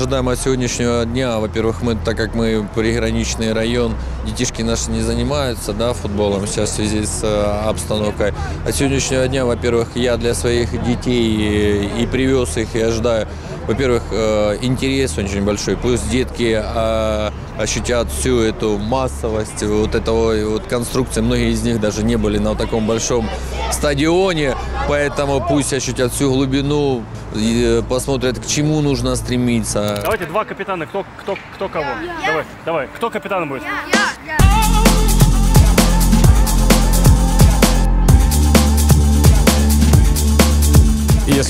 ожидаем от сегодняшнего дня? Во-первых, мы, так как мы приграничный район, детишки наши не занимаются да, футболом сейчас в связи с э, обстановкой. От сегодняшнего дня, во-первых, я для своих детей и, и привез их, и ожидаю, во-первых, э, интерес очень большой. Пусть детки э, ощутят всю эту массовость вот этого вот конструкции. Многие из них даже не были на таком большом стадионе, поэтому пусть ощутят всю глубину, и, э, посмотрят, к чему нужно стремиться. Давайте два капитана. Кто, кто, кто кого? Давай, давай. Кто капитаном будет?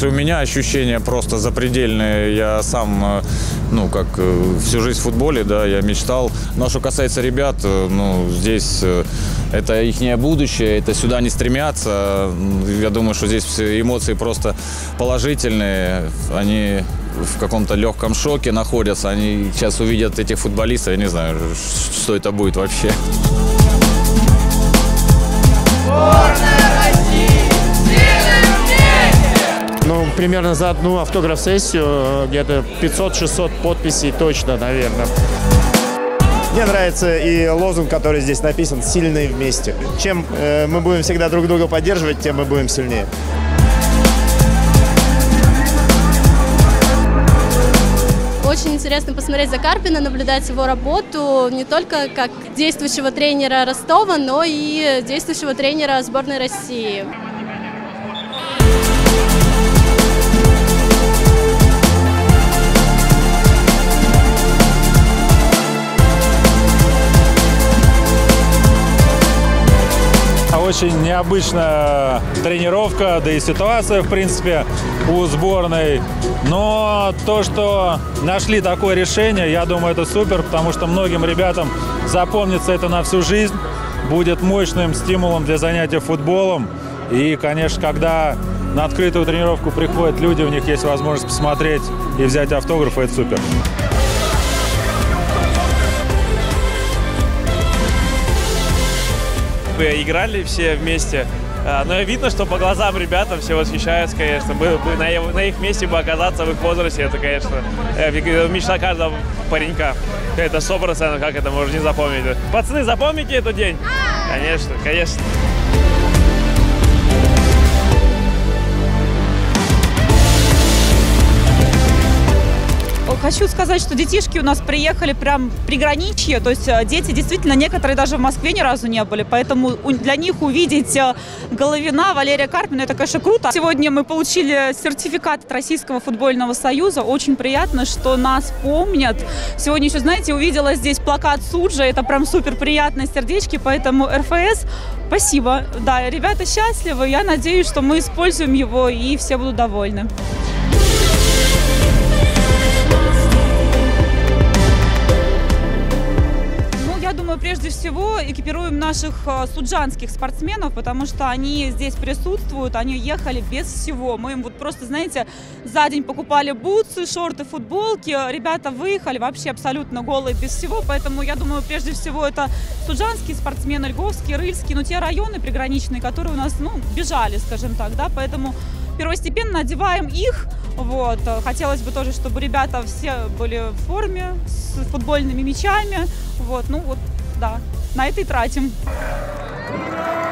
Если у меня ощущения просто запредельные, я сам, э, ну, как э, всю жизнь в футболе, да, я мечтал. Но что касается ребят, э, ну, здесь это их будущее, это сюда не стремятся. Я думаю, что здесь все эмоции просто положительные. Они в каком-то легком шоке находятся. Они сейчас увидят этих футболистов, я не знаю, что это будет вообще. Ну, примерно за одну автограф-сессию э, где-то 500-600 подписей точно, наверное. Мне нравится и лозунг, который здесь написан «Сильные вместе». Чем э, мы будем всегда друг друга поддерживать, тем мы будем сильнее. Очень интересно посмотреть за Карпина, наблюдать его работу не только как действующего тренера Ростова, но и действующего тренера сборной России. Очень необычная тренировка, да и ситуация, в принципе, у сборной. Но то, что нашли такое решение, я думаю, это супер, потому что многим ребятам запомнится это на всю жизнь, будет мощным стимулом для занятия футболом. И, конечно, когда на открытую тренировку приходят люди, у них есть возможность посмотреть и взять автограф, это супер. Вы играли все вместе. А, Но видно, что по глазам ребятам все восхищаются, конечно. Бы- бы На их- на их месте бы оказаться в их возрасте, это, конечно, э, мечта каждого паренька. Это сто процентов, как это можно не запомнить. Пацаны, запомните этот день? Конечно, конечно. Хочу сказать, что детишки у нас приехали прям приграничье, то есть э, дети действительно, некоторые даже в Москве ни разу не были, поэтому для них увидеть э, Головина, Валерия Карпина, это, конечно, круто. Сегодня мы получили сертификат от Российского футбольного союза, очень приятно, что нас помнят. Сегодня еще, знаете, увидела здесь плакат Суджа, это прям супер приятно, сердечки, поэтому РФС, спасибо. Да, ребята счастливы, я надеюсь, что мы используем его и все будут довольны. Думаю, прежде всего экипируем наших э, суджанских спортсменов, потому что они здесь присутствуют, они ехали без всего. Мы им вот просто, знаете, за день покупали бутсы, шорты, футболки. Ребята выехали вообще абсолютно голые, без всего. Поэтому я думаю, прежде всего это суджанские спортсмены, Льговские, Рыльские, ну, те районы приграничные, которые у нас, ну, бежали, скажем так, да, поэтому первостепенно одеваем их. Вот. Хотелось бы тоже, чтобы ребята все были в форме, с футбольными мячами. Вот. Ну вот, да, на это и тратим. Ура!